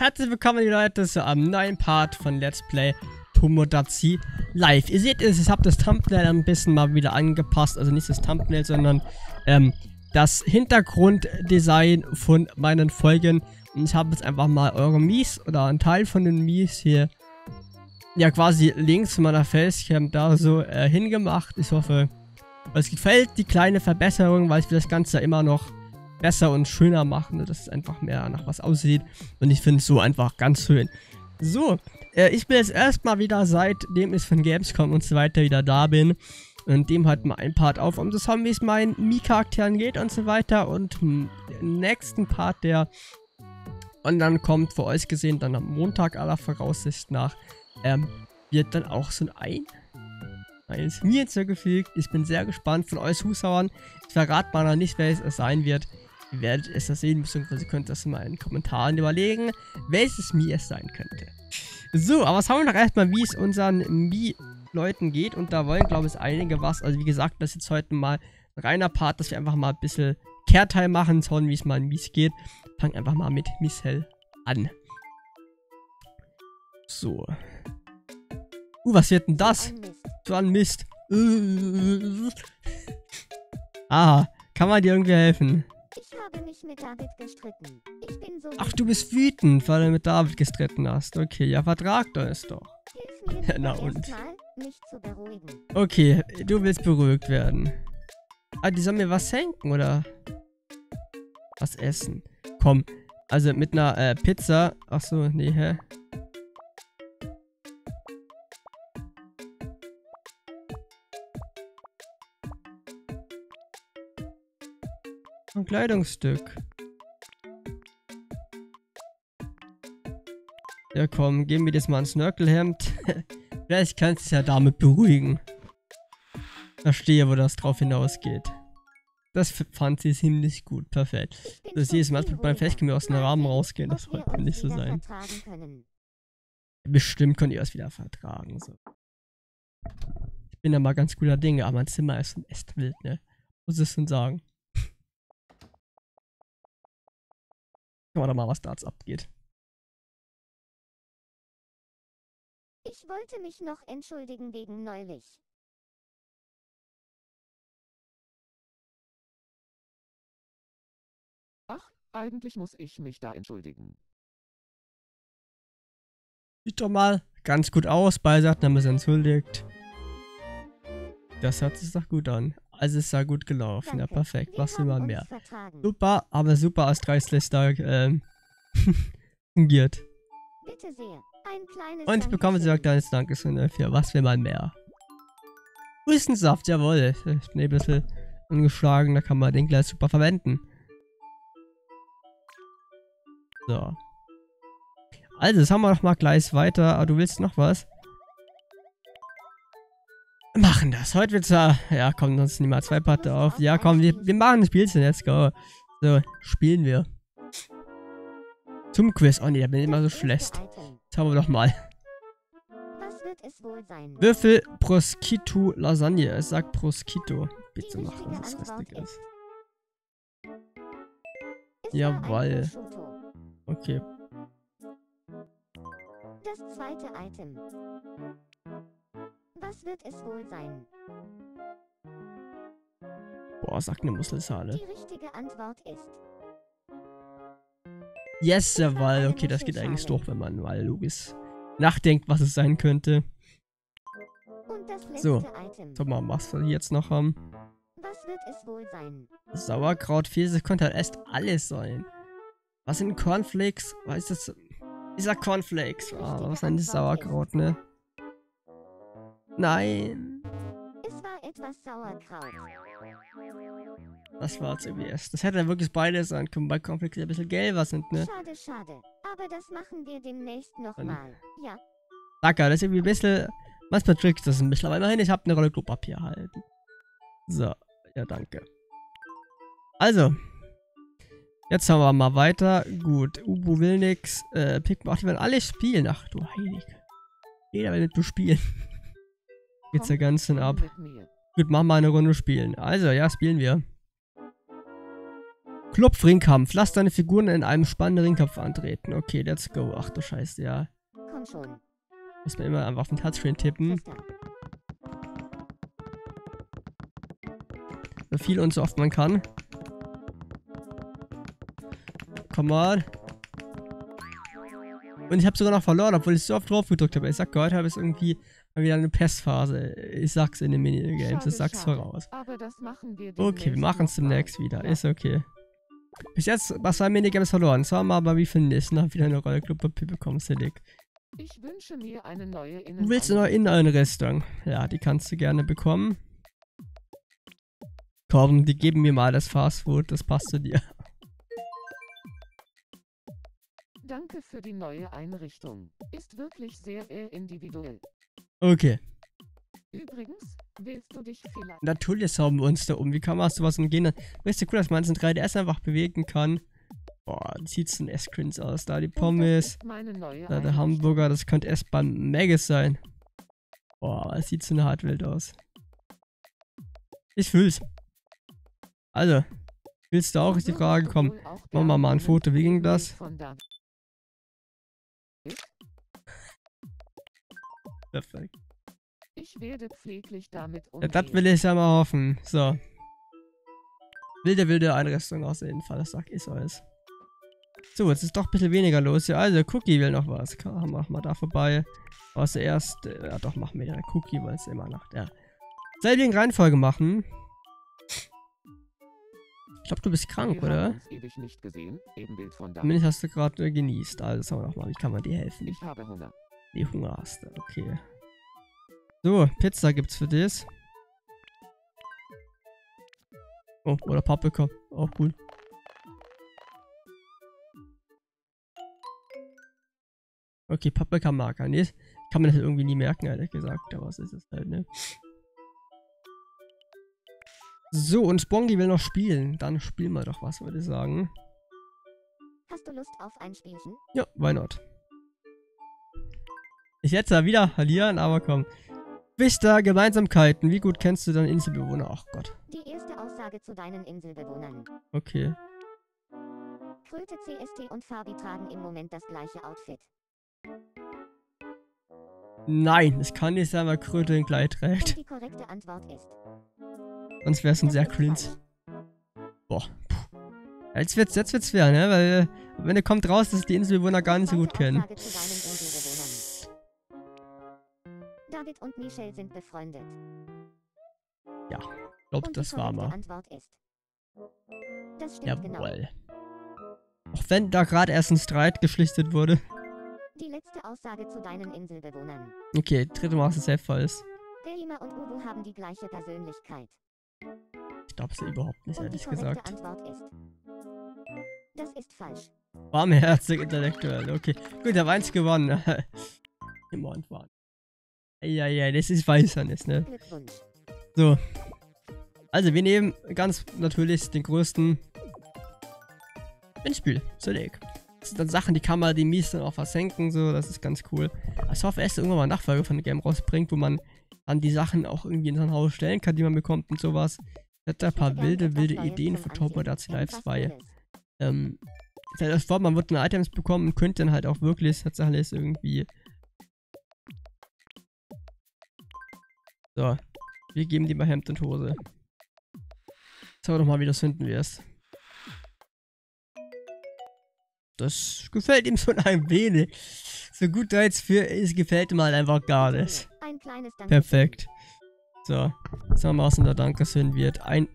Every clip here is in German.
Herzlich willkommen, Leute, zu einem neuen Part von Let's Play Tomodachi Live. Ihr seht es, ich habe das Thumbnail ein bisschen mal wieder angepasst. Also nicht das Thumbnail, sondern ähm, das Hintergrunddesign von meinen Folgen. Und ich habe jetzt einfach mal eure Mies oder einen Teil von den Mies hier ja quasi links von meiner Facecam da so äh, hingemacht. Ich hoffe, es gefällt die kleine Verbesserung, weil ich will das Ganze immer noch besser und schöner machen, ne, dass es einfach mehr nach was aussieht. Und ich finde es so einfach ganz schön. So, äh, ich bin jetzt erstmal wieder, seitdem ich von Gamescom und so weiter wieder da bin. Und dem halt mal ein Part auf, um wie es meinen Mi-Charakteren geht und so weiter. Und im nächsten Part, der und dann kommt für euch gesehen, dann am Montag aller Voraussicht nach, ähm, wird dann auch so ein eines mir hinzugefügt. Ich bin sehr gespannt von euch Zuschauern. Ich verrate mal noch nicht, wer es sein wird. Ihr werdet es das sehen, beziehungsweise könnt das mal in den Kommentaren überlegen, welches Mi es sein könnte. So, aber schauen wir doch erstmal, wie es unseren Mi-Leuten geht. Und da wollen, glaube ich, einige was. Also wie gesagt, das ist jetzt heute mal ein reiner Part, dass wir einfach mal ein bisschen Kehrteil machen, schauen, wie es mal in Mies geht. Fangen einfach mal mit Michelle an. So. Uh, was wird denn das? So ein Mist. ah, kann man dir irgendwie helfen? Ich habe mich mit David gestritten. Ich bin so Ach, du bist wütend, weil du mit David gestritten hast. Okay, ja, vertragt es doch. Hilf mir Na und? mich zu beruhigen. Okay, du willst beruhigt werden. Ah, die sollen mir was schenken, oder? Was essen? Komm, also mit einer äh, Pizza. Ach so, nee, hä? Ein Kleidungsstück. Ja komm, geben wir das mal ein Snörkelhemd. Vielleicht kannst du es ja damit beruhigen. Verstehe, wo das drauf hinausgeht. Das fand sie ziemlich gut, perfekt. Das jedes Mal mit meinem ruhiger. Festgemier aus dem Rahmen rausgehen, das sollte nicht so sein. können. Bestimmt könnt ihr es wieder vertragen, so. Ich bin ja mal ganz guter Dinge, aber mein Zimmer ist schon echt wild, ne? Muss ich schon sagen. Schauen wir doch mal, was da jetzt abgeht. Ich wollte mich noch entschuldigen wegen neulich. Ach, eigentlich muss ich mich da entschuldigen. Sieht doch mal ganz gut aus. Beide Seiten haben es entschuldigt. Das hört sich doch gut an. Also es ist ja gut gelaufen. Ja, Danke. perfekt. Wir Was will man mehr? Vertragen. Super, aber super als Dreislister ähm, fungiert. Und bekommen Sie auch kleines Dankeschön dafür. Was will man mehr? Hustensaft, jawohl. Ich bin ein bisschen angeschlagen, da kann man den gleich super verwenden. So. Also, das haben wir doch mal gleich weiter. Aber du willst noch was? Machen das. Heute wird's ja. Ja, komm, sonst nehmen wir zwei Parte auf. Ja, komm, wir, wir machen ein Spielchen. Let's go. So, spielen wir. Zum Quiz. Oh nee, da bin ich immer so Das schlecht. Schauen wir doch mal. Was wird es wohl sein? Würfel Prosciutto Lasagne. Es sagt Prosciutto. Bitte mach, es richtige richtig ist. Prosciutto. Okay. Das zweite Item. Was wird es wohl sein? Boah, sagt eine Muskelschale. Die richtige Antwort ist Yes, jawohl. Okay, das geht eigentlich durch, wenn man mal logisch nachdenkt, was es sein könnte. das So. Schau mal, was wir jetzt noch haben. Was wird es wohl sein? Sauerkraut, Käse, könnte halt erst alles sein. Was sind Cornflakes? Was ist das? Ich sag Cornflakes. Ah, was sind das Sauerkraut, ne? Nein. Es war etwas Sauerkraut. Das war jetzt irgendwie erst. Das hätte wirklich beides sein können, weil ja ein bisschen gelber sind, ne? Schade, schade. Aber das machen wir demnächst Dann- nochmal. Ja, Danke, das ist irgendwie ein bisschen. Manchmal trickt das ein bisschen, aber immerhin, ich habe eine Rolle Klopapier erhalten. So, ja, danke. Also. Jetzt haben wir mal weiter. Gut, Ubu will nix. Äh, Pikmin, ach, die werden alle spielen. Ach du Heilig. Jeder will mit du spielen. Geht's ja ganz schön ab. Gut, machen wir eine Runde spielen. Also, ja, spielen wir. Klopfringkampf. Lass deine Figuren in einem spannenden Ringkampf antreten. Okay, let's go. Ach du Scheiße, ja. Komm schon. Muss man immer einfach auf den Touchscreen tippen. So viel und so oft man kann. Come on. Und ich habe sogar noch verloren, obwohl ich so oft drauf gedrückt habe. Ich sag, heute habe ich irgendwie wieder eine Pestphase. Ich sag's in den Minigames, ich sag's schade. voraus. Aber das machen wir Okay, wir demnächst machen es noch mal. demnächst wieder. Ja. Ist okay. Bis jetzt, was zwei Minigames verloren. Schauen wir mal, aber wie viel nächsten Mal wieder eine Rolle Klopapier bekommst, Selig. Ich wünsche mir eine neue Du willst eine neue Inneneinrichtung. Ja, die kannst du gerne bekommen. Komm, die geben mir mal das Fastfood, das passt zu dir. Danke für die neue Einrichtung. Ist wirklich sehr äh, individuell. Okay. Übrigens, willst du dich vielleicht... Natürlich saugen wir uns da um. Wie kann man sowas umgehen? Richtig cool, dass man es in 3DS einfach bewegen kann. Boah, sieht so ein Screens aus. Da die das Pommes, da der. Hamburger, das könnte erst beim Maggis sein. Boah, es sieht so eine hart wild aus. Ich fühl's. Also, willst du auch, ist die Frage, komm. machen wir mal ein Foto. Wie ging das? Perfekt. Ich werde pfleglich damit Ja, umgehen. das will ich ja mal hoffen. So. Wilde, wilde Einrichtung auf jeden Fall, das sag ich alles. So, jetzt ist doch ein bisschen weniger los hier. Also, Cookie will noch was. Komm, mach mal da vorbei. Aber zuerst, äh, ja doch, machen wir den Cookie, weil es immer nach der selbigen Reihenfolge machen. Ich glaube, du bist krank, Wir oder? ewig nicht gesehen. Ebenbild von. Zumindest hast du gerade äh, genießt. Also, schauen wir noch mal, wie kann man dir helfen? Ich habe Hunger. Die Hunger hast du, okay. So, Pizza gibt's für das. Oh, oder Paprika. Auch gut. Okay, Paprika Marker. Nee, kann man das irgendwie nie merken, ehrlich gesagt. Aber was ist es halt, ne? So, und Spongy will noch spielen. Dann spielen wir doch was, würde ich sagen. Hast du Lust auf ein Spielchen? Ja, why not? Ich hätte da wieder verlieren, aber komm. Vista, Gemeinsamkeiten. Wie gut kennst du deine Inselbewohner? Ach Gott. Die erste Aussage zu deinen Inselbewohnern. Okay. Kröte, CST und Fabi tragen im Moment das gleiche Outfit. Nein, es kann nicht sein, weil Kröte ein Kleid Und trägt. die korrekte Antwort ist. Sonst wäre es ein sehr cringe. Boah. Puh. Jetzt wird's, jetzt wird's schwer, ne? Weil, wenn er kommt raus, dass die Inselbewohner gar nicht so gut kennen. David und Michelle sind befreundet. Ich glaube, das war mal. Antwort ist. Das stimmt genau. Jawohl. Auch wenn da gerade erst ein Streit geschlichtet wurde. Die letzte Aussage zu deinen Inselbewohnern. Okay, dritte ist es selbst falsch. Gamer und Ubu haben die gleiche Persönlichkeit. Ich glaube es überhaupt nicht, Und ehrlich gesagt. Antwort ist. Das ist falsch. Warmherzig intellektuell, okay. Gut, der Weins gewonnen. Immerhin waren. Ja, ja, das ist Weißernis, ne? So. Also, wir nehmen ganz natürlich den größten Spiel. Select. Das sind dann Sachen, die kann man die Mies dann auch versenken, so, das ist ganz cool. Ich hoffe, erst irgendwann mal eine Nachfolge von dem Game rausbringt, wo man dann die Sachen auch irgendwie in sein Haus stellen kann, die man bekommt und sowas. Ich hatte ein paar wilde, wilde Ideen für Topo Dazi Live 2. Ähm, das vor, man wird dann Items bekommen und könnte dann halt auch wirklich tatsächlich irgendwie. So, wir geben dir mal Hemd und Hose. Schau doch mal, wie das finden wirst. Das gefällt ihm schon ein wenig. So gut Deutsch für es gefällt ihm halt einfach gar nicht. Ein kleines Dankeschön. Perfekt. So, sagen wir mal, was in der Dankeschön wird. Ein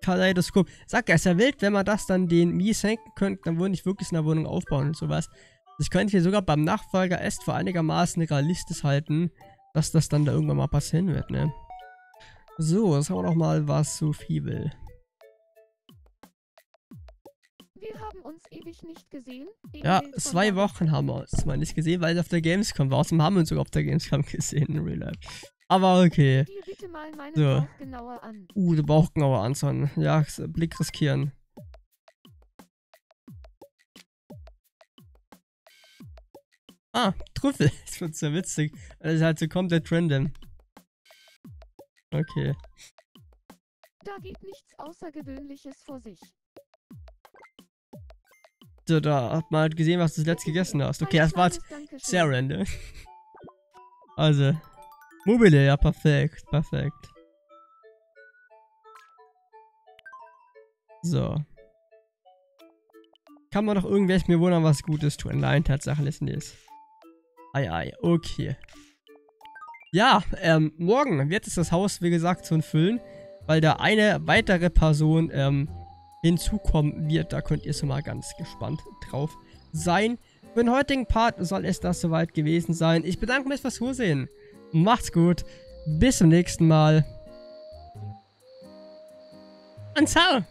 Kaleidoskop. Sag ja, ist ja wild, wenn man das dann den Mies senken könnte, dann würde ich wirklich in der Wohnung aufbauen und sowas. Das könnte ich sogar beim Nachfolger erst für einigermaßen realistisch halten, dass das dann da irgendwann mal passieren wird, ne? So, jetzt haben wir noch mal was zu Fibel. Wir haben uns ewig nicht gesehen. Ja, Ebenbild von zwei. Wochen haben wir uns mal nicht gesehen, weil es auf der Gamescom war. Außerdem haben wir uns sogar auf der Gamescom gesehen in Real Life. Aber okay. Bitte mal meinen So. Bauch genauer an. Uh, der Bauch genauer anschauen. Ja, Blick riskieren. Ah, Trüffel. Das wird sehr witzig. Das ist halt so komplett random. Okay. Da geht nichts Außergewöhnliches vor sich. So, da hat man halt gesehen, was du zuletzt gegessen hast. Okay, das war jetzt sehr random. Also, mobile, ja, perfekt, perfekt. So. Kann man doch irgendwelchen Bewohnern was Gutes tun? Nein, Tatsache ist nicht. Ei, ei, okay. Ja, ähm, morgen wird es das Haus, wie gesagt, zu entfüllen, weil da eine weitere Person, ähm, hinzukommen wird. Da könnt ihr schon mal ganz gespannt drauf sein. Für den heutigen Part soll es das soweit gewesen sein. Ich bedanke mich fürs Zusehen. Macht's gut. Bis zum nächsten Mal. Und ciao.